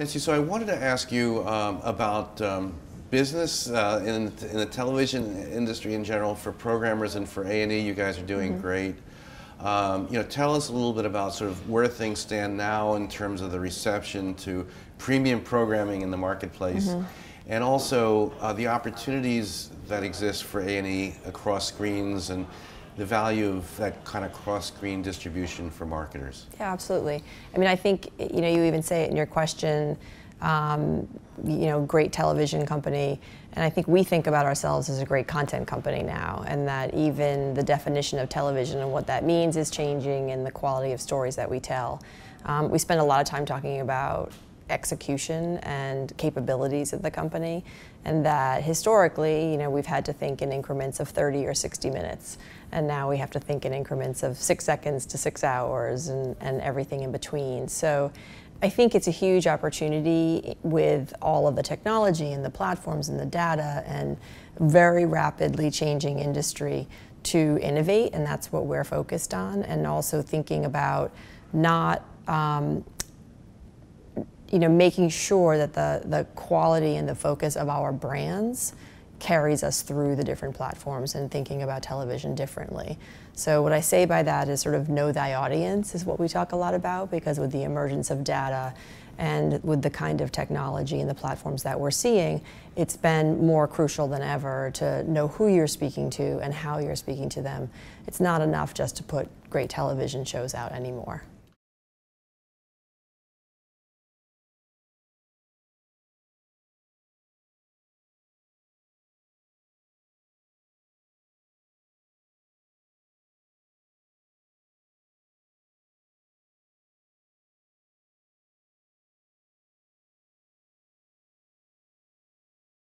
Nancy, so I wanted to ask you um, about um, business uh, in, in the television industry in general for programmers and for A&E. You guys are doing Mm-hmm. great. Um, you know, tell us a little bit about sort of where things stand now in terms of the reception to premium programming in the marketplace, Mm-hmm. and also uh, the opportunities that exist for A&E across screens and the value of that kind of cross-screen distribution for marketers. Yeah, absolutely. I mean, I think you know you even say it in your question. Um, you know, great television company, and I think we think about ourselves as a great content company now, and that even the definition of television and what that means is changing, and the quality of stories that we tell. Um, we spend a lot of time talking about execution and capabilities of the company, and that historically, you know, we've had to think in increments of 30 or 60 minutes, and now we have to think in increments of six seconds to six hours and, and everything in between. So I think it's a huge opportunity with all of the technology and the platforms and the data and very rapidly changing industry to innovate, and that's what we're focused on, and also thinking about not um, you know, making sure that the, the quality and the focus of our brands carries us through the different platforms and thinking about television differently. So what I say by that is sort of know thy audience is what we talk a lot about because with the emergence of data and with the kind of technology and the platforms that we're seeing, it's been more crucial than ever to know who you're speaking to and how you're speaking to them. It's not enough just to put great television shows out anymore.